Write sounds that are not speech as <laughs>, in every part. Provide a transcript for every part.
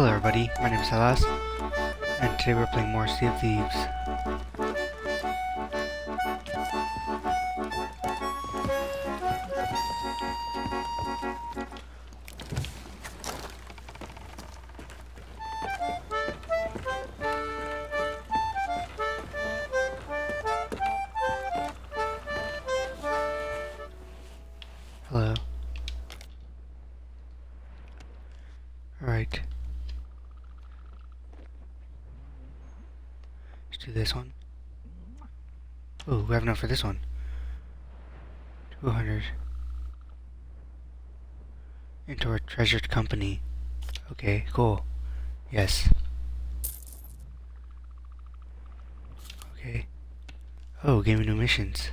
Hello everybody, my name is Salas, and today we're playing more Sea of Thieves. For this one. 200. Into a treasured company. Okay, cool. Yes. Okay. Oh, gave me new missions.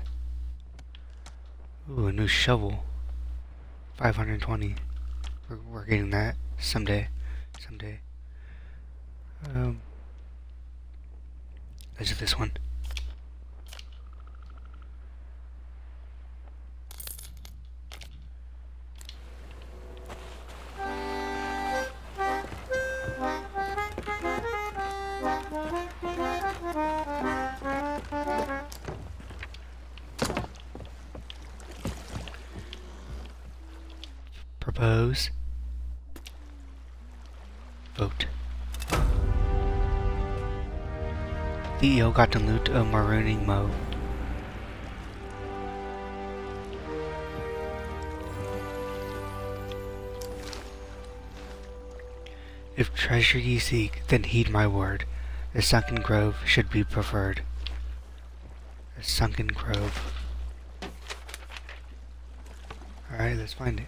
Ooh, a new shovel. 520. We're, we're getting that someday. Someday. Um, let's do this one. Propose. Vote. Theo got to loot a marooning mode. If treasure ye seek, then heed my word. The sunken grove should be preferred. The sunken grove. Alright, let's find it.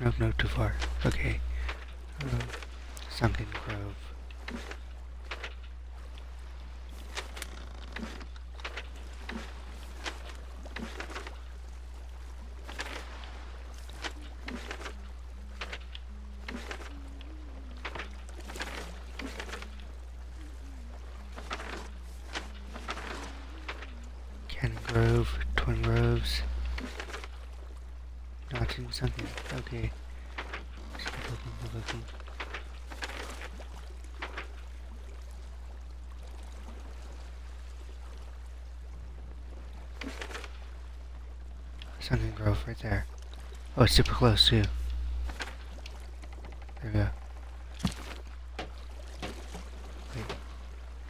Nope, no, too far. Okay. Um, sunken grove. Ken Grove, Twin Groves. Not in something. Okay. Just keep looking, keep looking. Sunken Grove right there. Oh, it's super close too. There we go. Wait.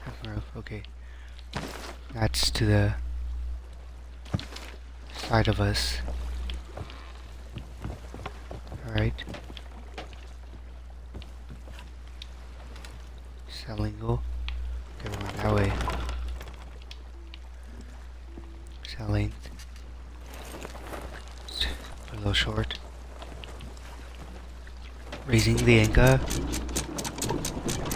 Sunken Grove, okay. That's to the side of us. Alright. Salingo. Okay, we're going that way. Saline. A little short. Raising the anchor.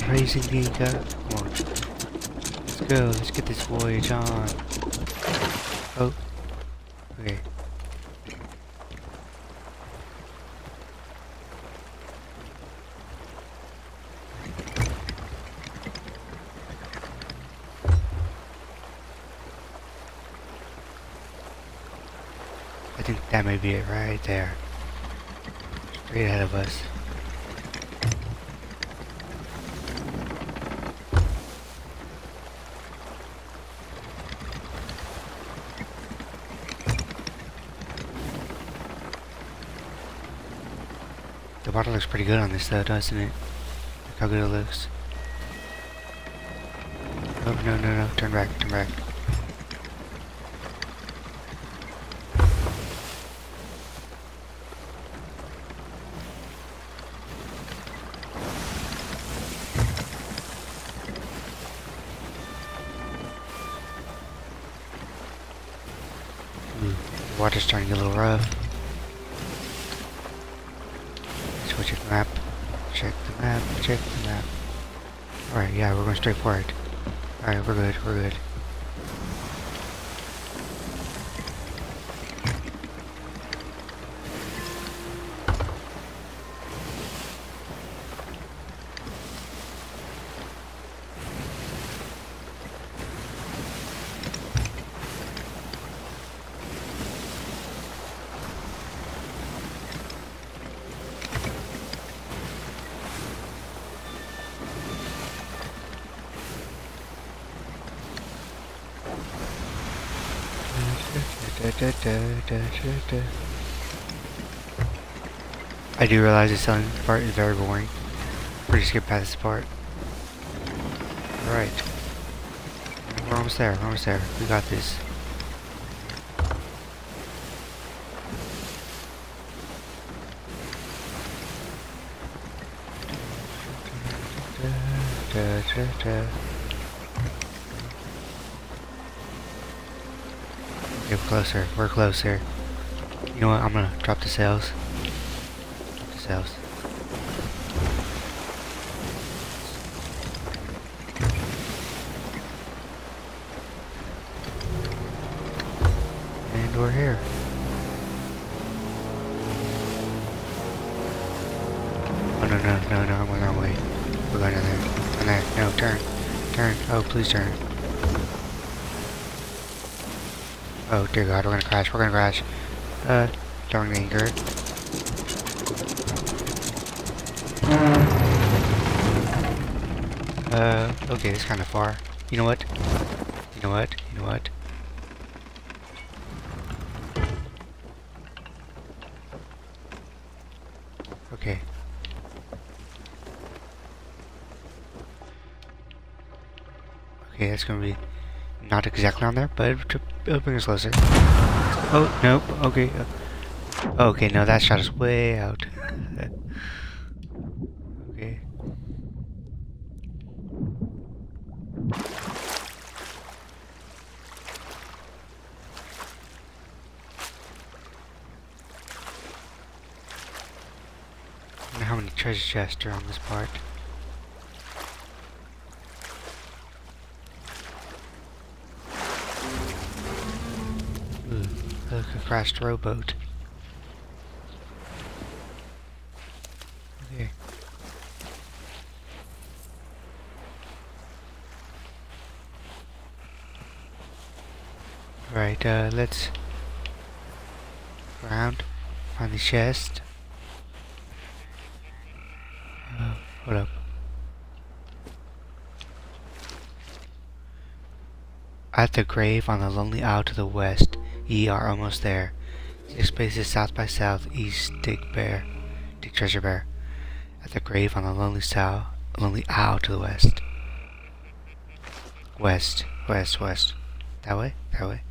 Raising the anchor. Come on. Let's go. Let's get this voyage on. Oh. Okay. I think that may be it right there. Right ahead of us. The water looks pretty good on this though, doesn't it? Look how good it looks. Oh, no, no, no, turn back, turn back. The water's starting to get a little rough. Check map. Alright, yeah, we're going straight for it. Alright, we're good, we're good. Do realize the selling part is very boring. We're just skip past this part. Alright. We're almost there, we're almost there. We got this. We're closer, we're closer. You know what, I'm gonna drop the sails. Sails. And we're here. Oh no no no no, the wrong way. We're going down there. Down there. No, turn. Turn. Oh, please turn. Oh dear god, we're gonna crash, we're gonna crash. Uh, darn anchor. Okay, it's kinda far. You know what? You know what? You know what? Okay. Okay, that's gonna be not exactly on there, but it'll bring us closer. Oh, nope, okay. Uh, okay, no, that shot is way out. okay. I wonder how are on this part. Ooh, look, a crashed rowboat. Right, uh, let's around, find the chest. At the grave on the lonely isle to the west, ye are almost there. Six spaces south by south, east, dig bear, dig treasure bear. At the grave on the lonely south, lonely isle to the west. West, west, west. That way, that way.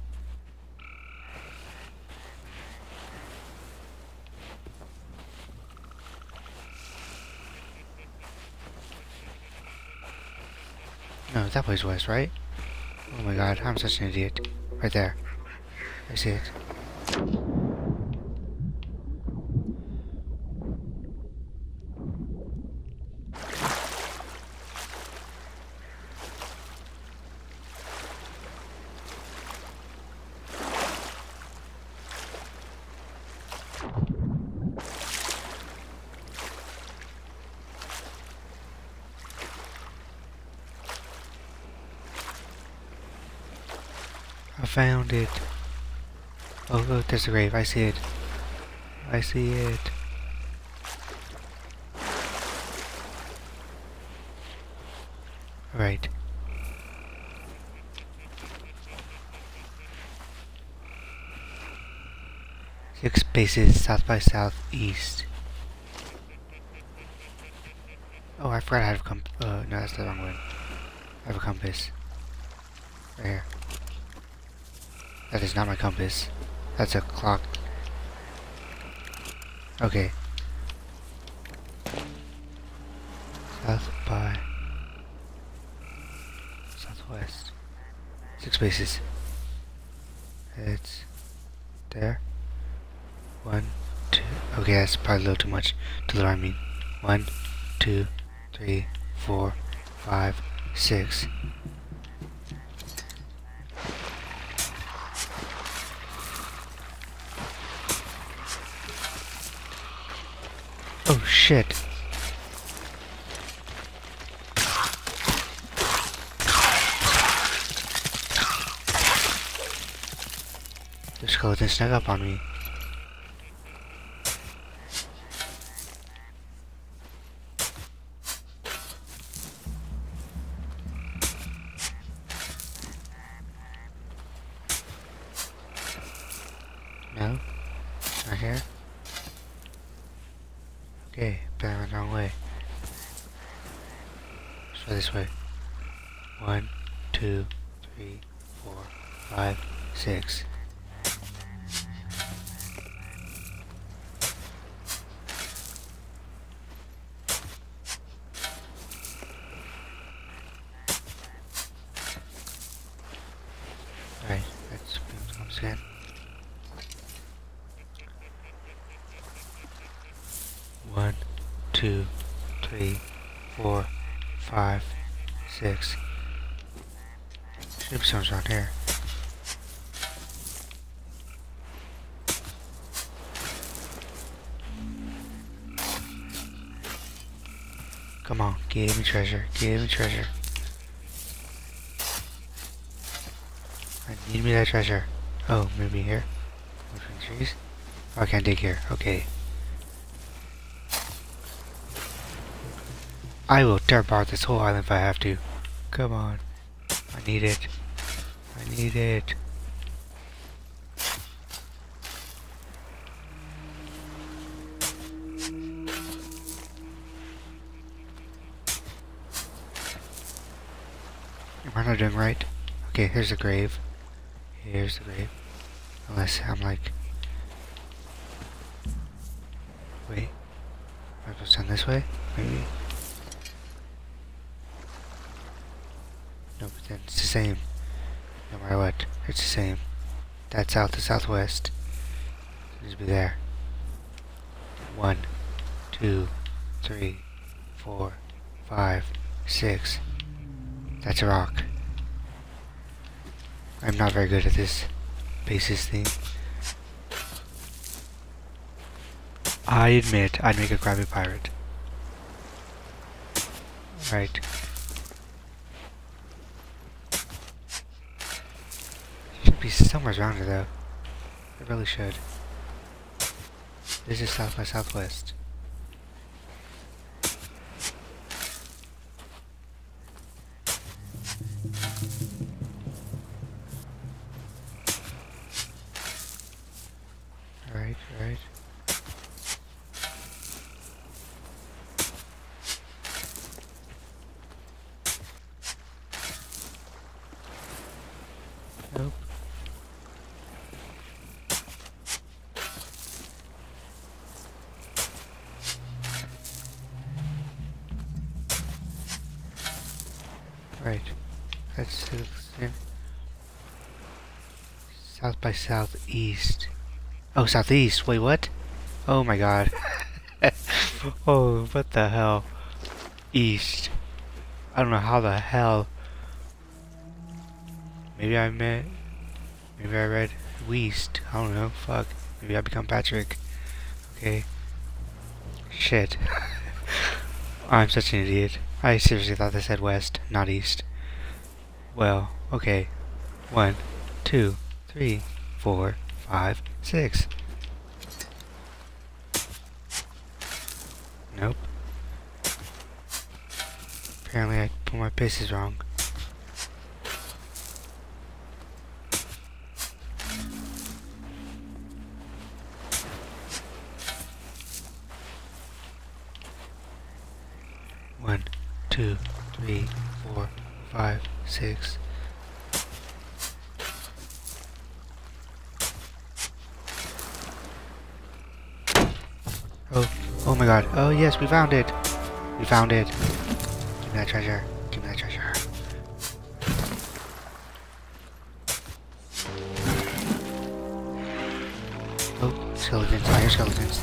That way's west, right? Oh my god, I'm such an idiot. Right there. I see it. I found it. Oh, look, there's a grave. I see it. I see it. Right. Six spaces south by southeast. Oh, I forgot I have a comp. Uh, no, that's the wrong one. I have a compass. Right here. That is not my compass. That's a clock. Okay. South by southwest. Six spaces. It's there. One, two. Okay, that's probably a little too much. To the right, I mean. One, two, three, four, five, six. Shit. The skeleton snuck up on me. Okay, but I went the wrong way. Let's try this way. One, two, three, four, five, six. Alright, let's comes again. One, two, three, four, five, six. Should be something around here. Come on, give me treasure, give me treasure. I need me that treasure. Oh, maybe here. Trees? Oh, I can't dig here. Okay. I will tear apart this whole island if I have to. Come on. I need it. I need it. I doing right? Okay, here's the grave. Here's the grave. Unless I'm like... Wait. Am I supposed to turn this way? Maybe? No, but then it's the same. No matter what, it's the same. That's south to southwest. Just be there. One, two, three, four, five, six. That's a rock. I'm not very good at this basis thing. I admit I'd make a crappy pirate. Right. Should be somewhere around here though. It really should. This is south by southwest. Alright, alright. Nope. Right. The same. South by southeast. Oh, southeast. Wait, what? Oh my god. <laughs> oh, what the hell? East. I don't know how the hell. Maybe I meant. Maybe I read West. I don't know. Fuck. Maybe I become Patrick. Okay. Shit. <laughs> I'm such an idiot. I seriously thought they said west, not east. Well, okay. One, two, three, four, five, six. Nope. Apparently I put my paces wrong. One, two, three, four, five, six. Oh, my god. Oh yes, we found it. We found it. Give me that treasure. Give me that treasure. Oh, skeletons. Iron skeletons.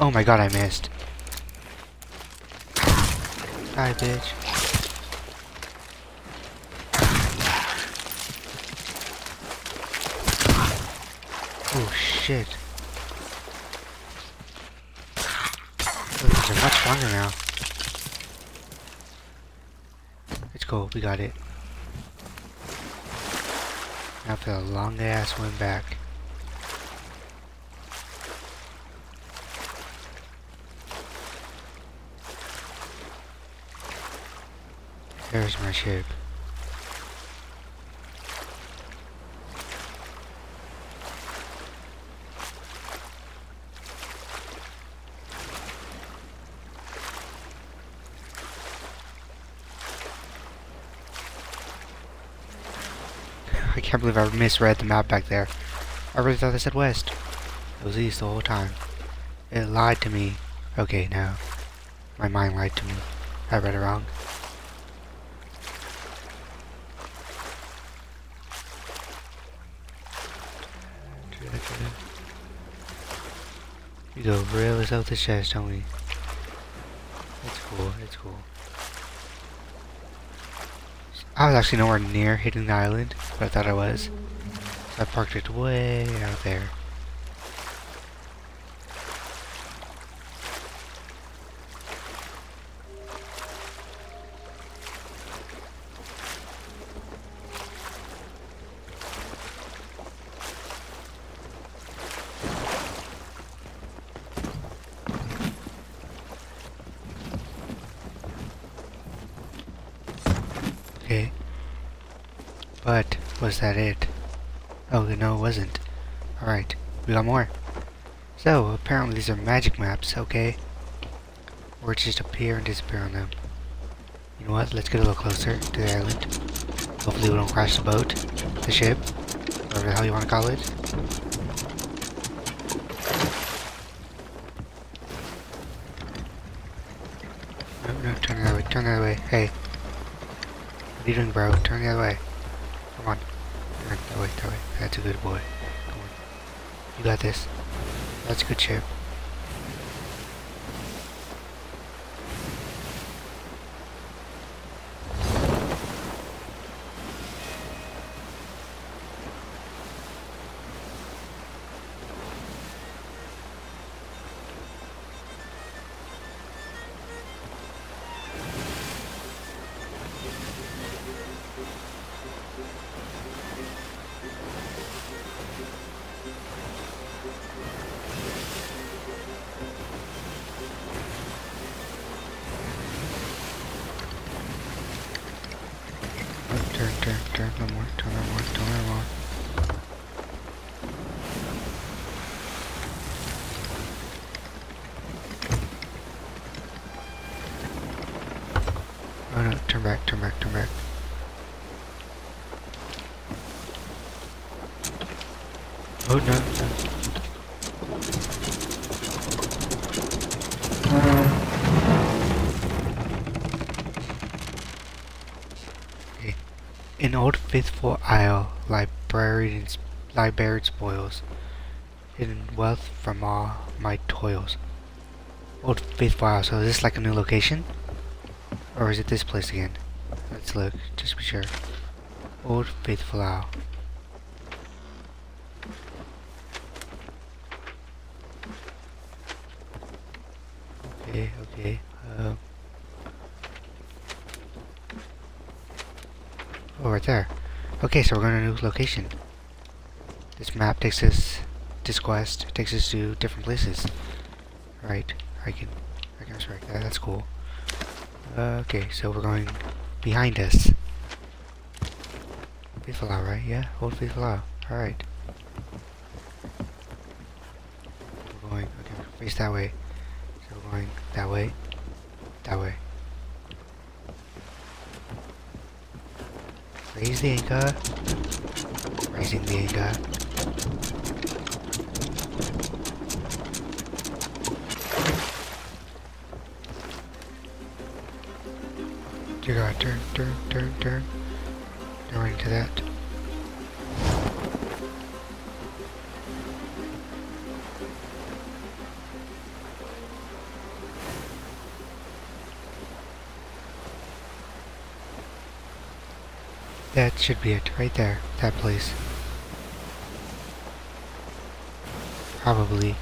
Oh my god, I missed. Die, bitch. Oh shit. Stronger now. We got it. For a long ass swim back. There's my ship. Can't believe I misread the map back there. I really thought they said west. It was east the whole time. It lied to me. Okay, now. My mind lied to me. I read it wrong. We go really south the chest, don't we? It's cool, it's cool. I was actually nowhere near hitting the island, but I thought I was. So I parked it way out there. That it? Oh, no it wasn't. Alright, we got more. So, apparently these are magic maps, okay? Or just appear and disappear on them. You know what, let's get a little closer to the island. Hopefully we don't crash the boat, the ship, whatever the hell you want to call it. No, no, turn the other way, turn the other way, hey. What are you doing, bro? Turn the other way. Come on. That's a good boy. You got this. That's a good ship. Faithful isle lie buried buried spoils, hidden wealth from all my toils. Old faithful isle. So is this like a new location, or is it this place again? Let's look, just be sure. Old faithful isle. Okay, okay. Uh, oh, right there. Okay, so we're going to a new location. This map takes us, this quest takes us to different places. Right, I can, I can respect that. That's cool. Uh, okay, so we're going behind us. Faithful Isle, right? Yeah, Old Faithful Isle. Alright. We're going, okay, face that way. So we're going that way, that way. Raise the anchor. Raising the anchor. Dear God, turn, turn, turn, turn. Right into that. Should be it, right there, that place. Probably.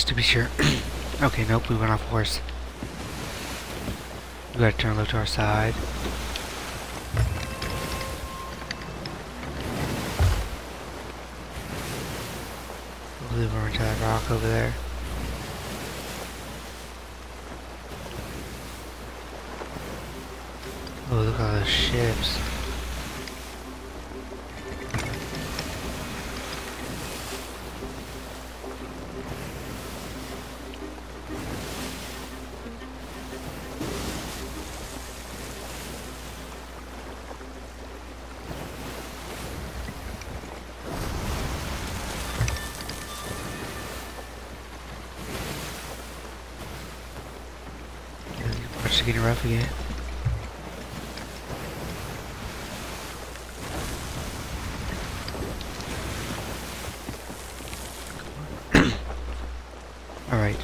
Just to be sure. <clears throat> okay, nope, we went off course. We gotta turn left to our side. Leave over into that rock over there. Oh, look at all those ships. Getting rough again. Alright.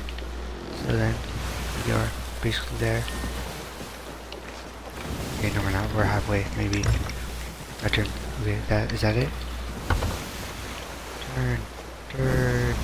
So then we are basically there. Okay, no we're not. We're halfway, maybe. My turn. Okay, that is that it? Turn. Turn.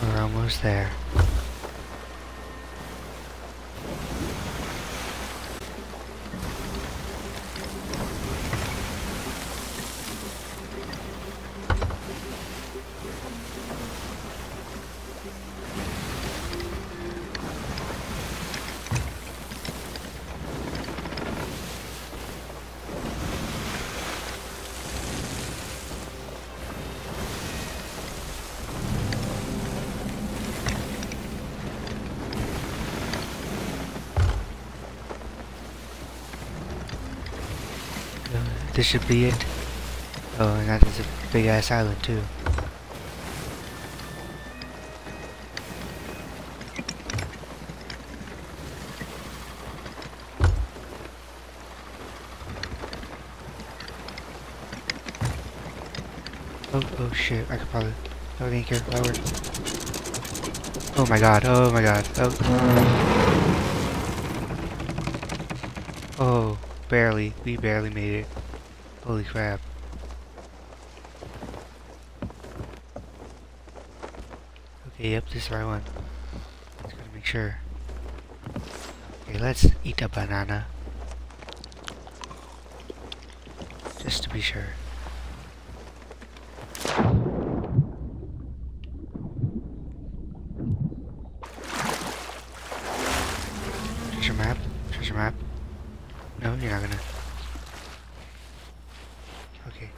We're almost there. Uh, This should be it. Oh, and that is a big ass island too. Oh, oh shit, I could probably... Oh, thank lower. Oh my god, oh my god, oh. Oh, barely, we barely made it. Holy crap. Okay, yep, this is the right one. Just gotta make sure. Okay, let's eat a banana. Just to be sure. Treasure map? Treasure map? No, you're not gonna. Okay.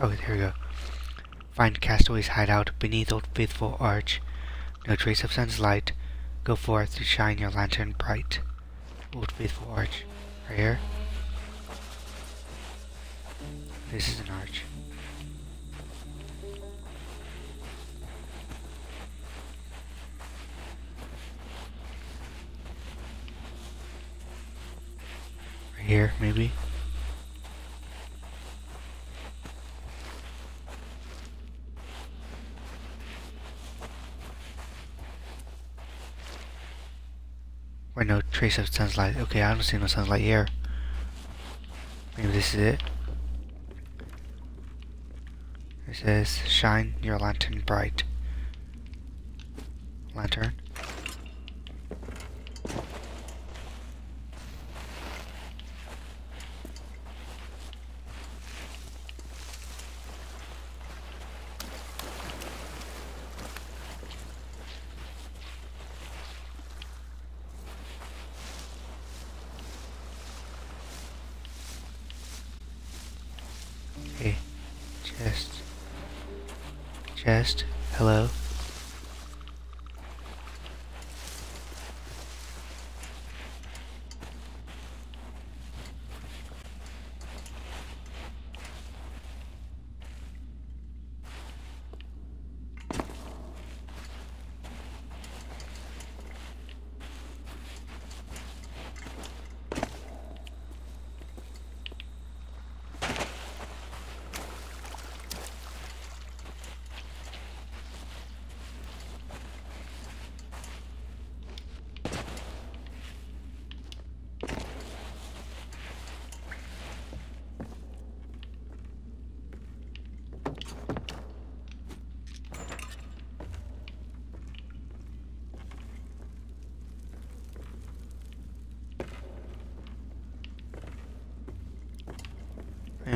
Oh, there we go. Find Castaway's hideout beneath Old Faithful Arch. No trace of sun's light. Go forth to shine your lantern bright. Old Faithful Arch. Right here. This is an arch. Right here, maybe. Wait, no trace of sunlight. Okay, I don't see no sunlight here. Maybe this is it. It says, shine your lantern bright. Lantern. Okay. Chest. Chest. Hello.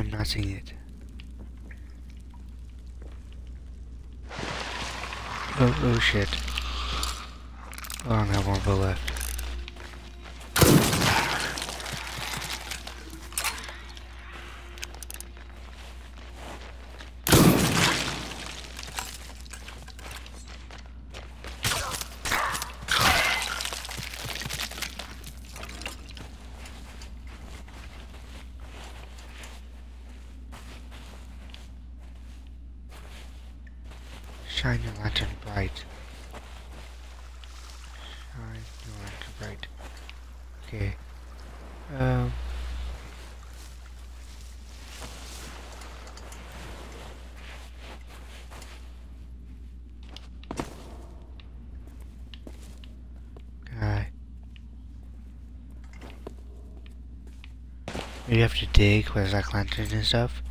I am not seeing it. Oh, oh shit. Oh, I don't have one bow left. Shine your lantern bright. Shine your lantern bright. Okay. Um. Okay. Maybe you have to dig where's like lanterns and stuff.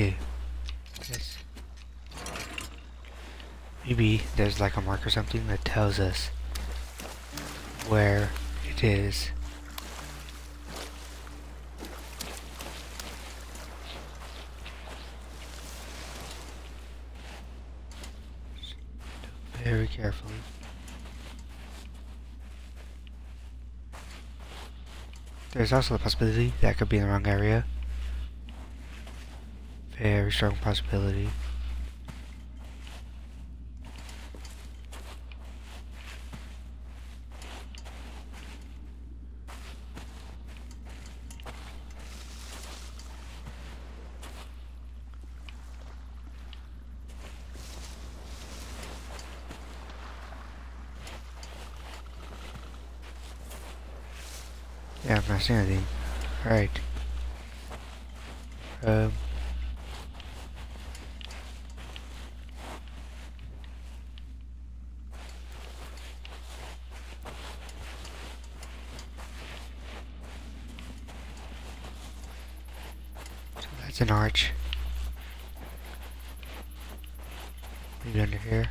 Yes. Maybe there's like a mark or something that tells us where it is. Very carefully. There's also the possibility that could be in the wrong area. Very strong possibility. Yeah, I'm not seeing anything. Alright. Um. So that's an arch. Maybe under here.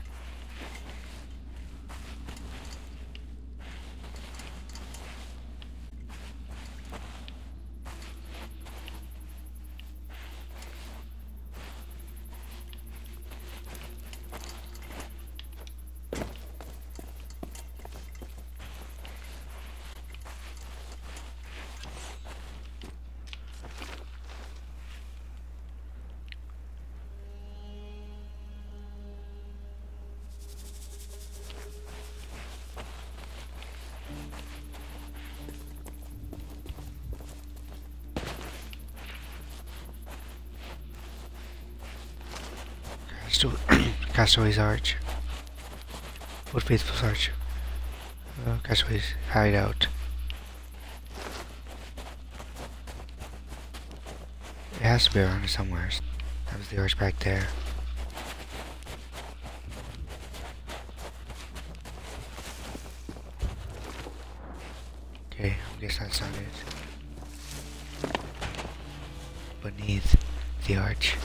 Castaway's Arch. Old Faithful's Arch. Uh, Castaway's Hideout. It has to be around somewhere. That was the arch back there. Okay, I guess that's not it. Beneath the arch.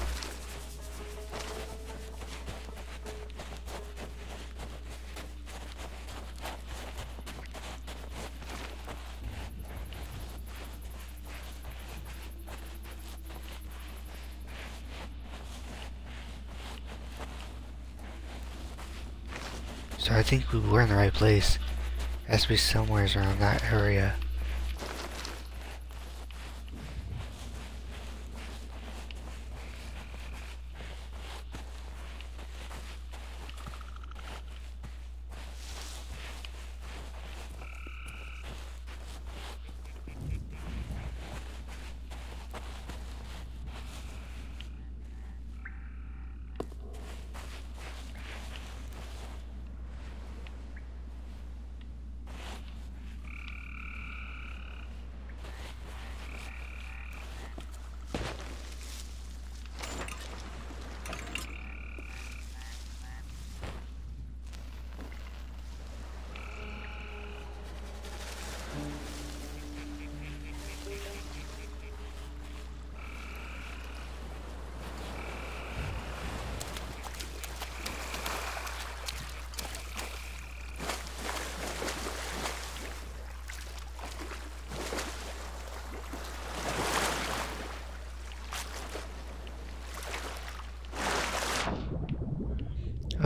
I think we were in the right place. Has to be somewhere around that area.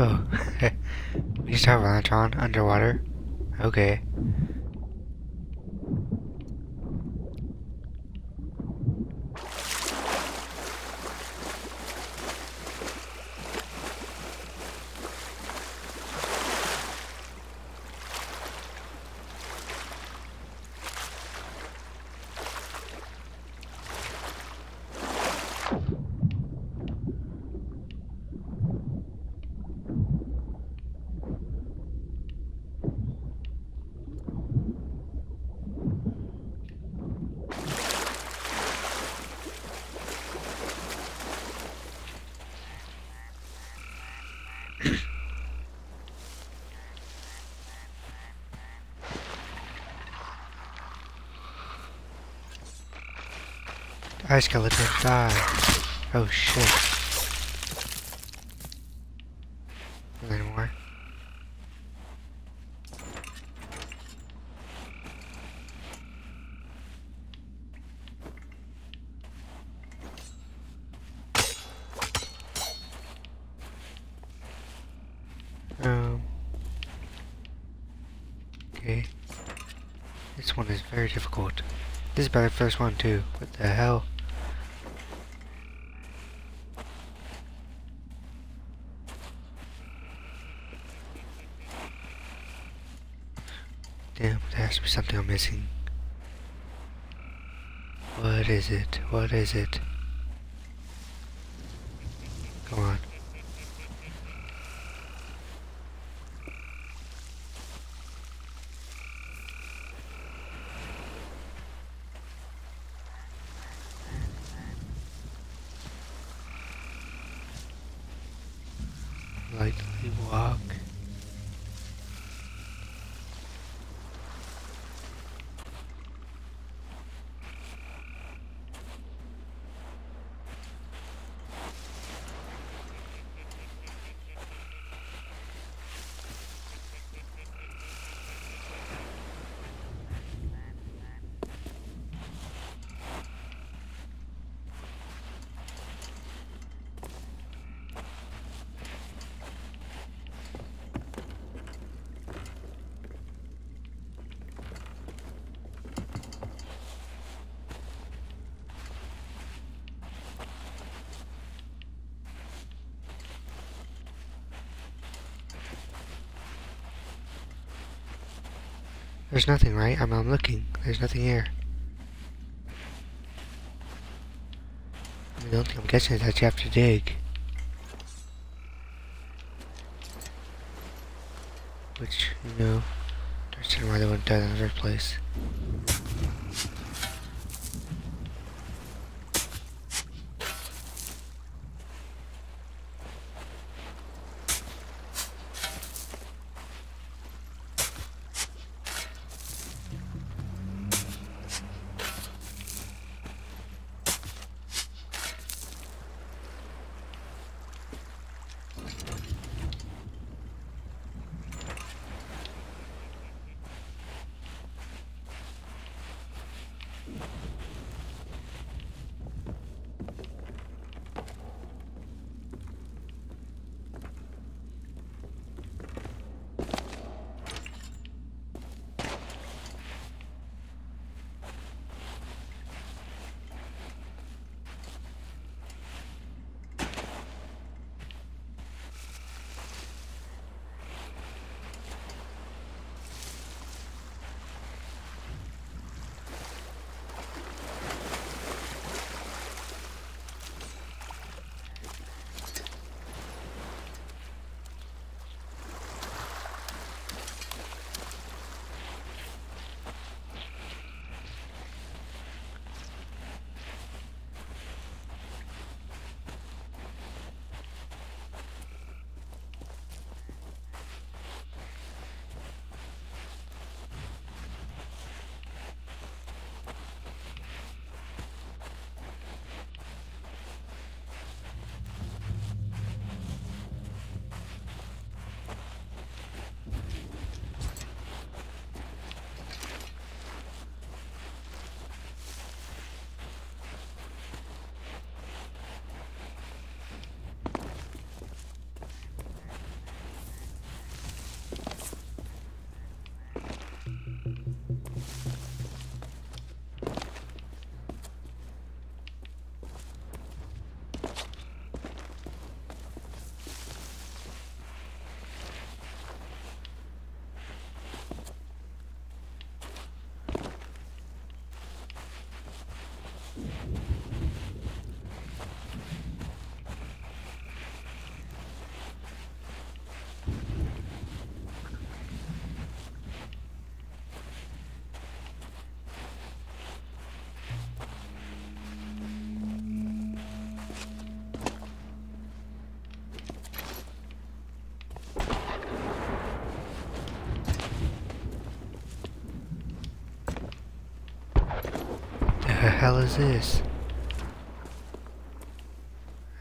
Oh, <laughs> we just have a lantern underwater? Okay. Die, skeleton, die. Oh shit. Any more? Um. Okay. This one is very difficult. This is about the first one too. What the hell? Damn, there has to be something I'm missing. What is it? What is it? Come on. Lightly walk. There's nothing, right? I'm, I'm looking. There's nothing here. I mean, the only thing I'm guessing is that you have to dig. Which, you know, understand why they wouldn't in the first place. Hell is this?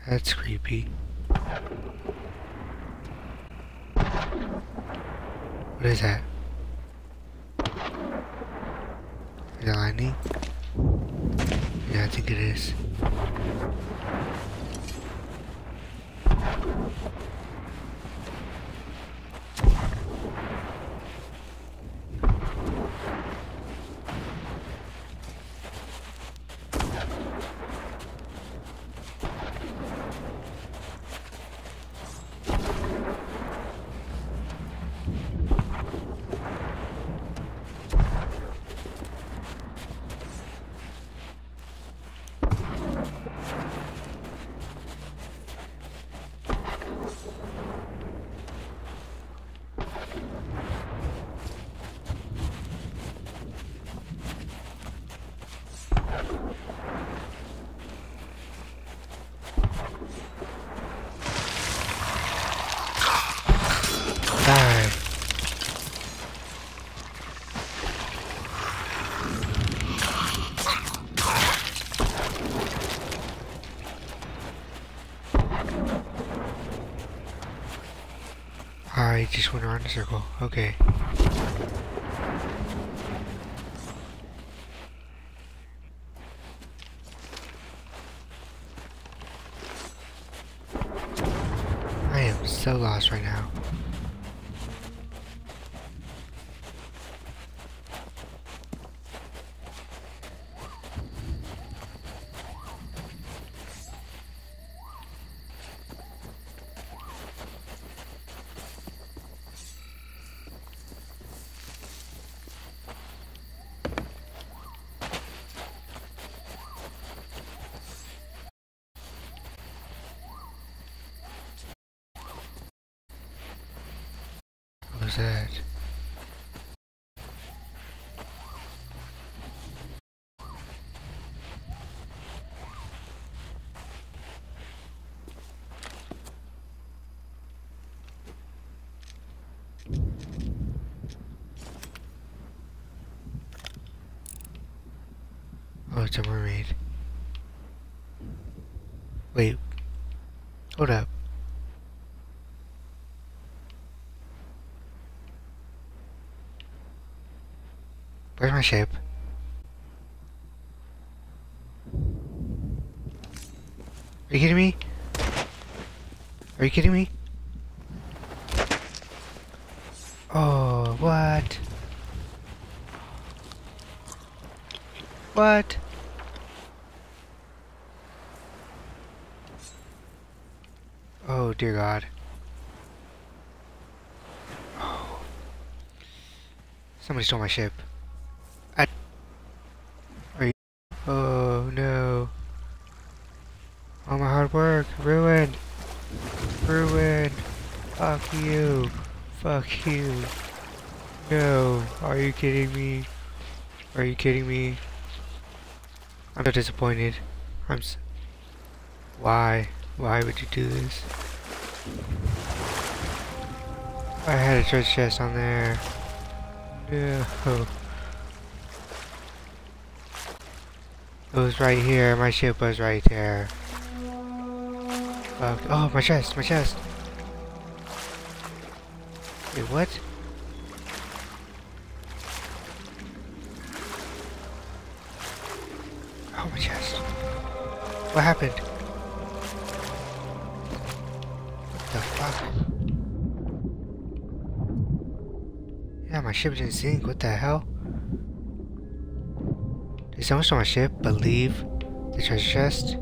That's creepy. What is that? Is that lightning? Yeah, I think it is. Die. Alright, just went around the circle. Okay. I am so lost right now. What was that? Oh, it's a mermaid. Wait. Hold up. Where's my ship? Are you kidding me? Are you kidding me? Oh, what? What? Oh, dear God. Oh. Somebody stole my ship. I... Are you... Oh, no. All my hard work. Ruined. Ruined. Fuck you. Fuck you. No. Are you kidding me? Are you kidding me? I'm so disappointed. I'm s- Why? Why would you do this? I had a treasure chest on there. No. It was right here. My ship was right there. Fuck. Oh, my chest. My chest. Wait, what? Oh, my chest. What happened? Ship didn't sink. What the hell? Did someone steal my ship but leave the treasure chest?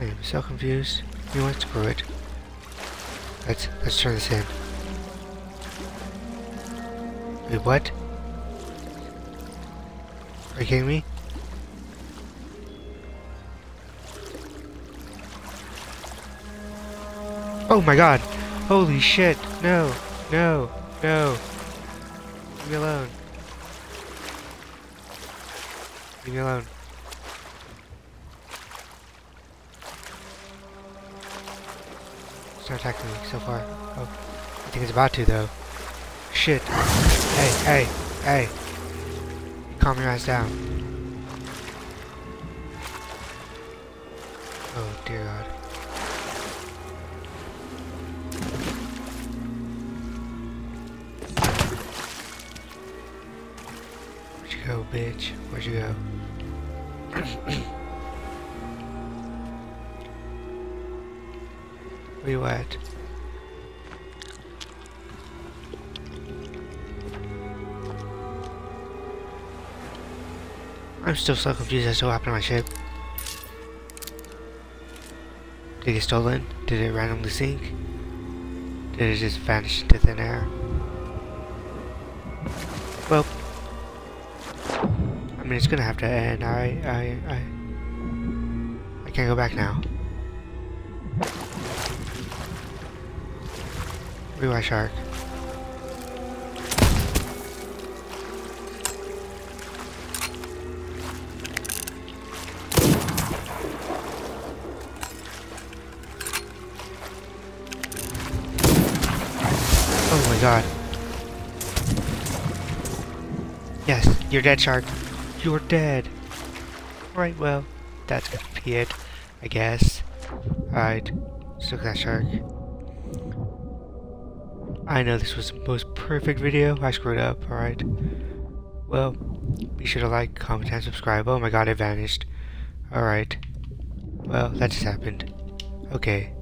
I am so confused. You want to Screw it. Let's let's turn this in. Wait, what? Are you kidding me? Oh my god! Holy shit! No! No! No! Leave me alone. Leave me alone. Not attacking me so far. Oh, I think it's about to though. shit. Hey, hey, hey. Calm your ass down. Oh, dear God. Go, bitch? Where'd you go? <clears throat> Where you at? I'm still so confused as to what happened to my ship. Did it get stolen? Did it randomly sink? Did it just vanish into thin air? Mean, it's gonna have to end. I, I, I, I can't go back now. Rewind shark. Oh my god. Yes, you're dead, shark. You're dead. Right, well, that's gonna be it, I guess. Alright, let's look at that shark. I know this was the most perfect video. I screwed up, alright. Well, be sure to like, comment, and subscribe. Oh my god, it vanished. Alright. Well, that just happened. Okay.